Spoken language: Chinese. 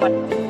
ก่อน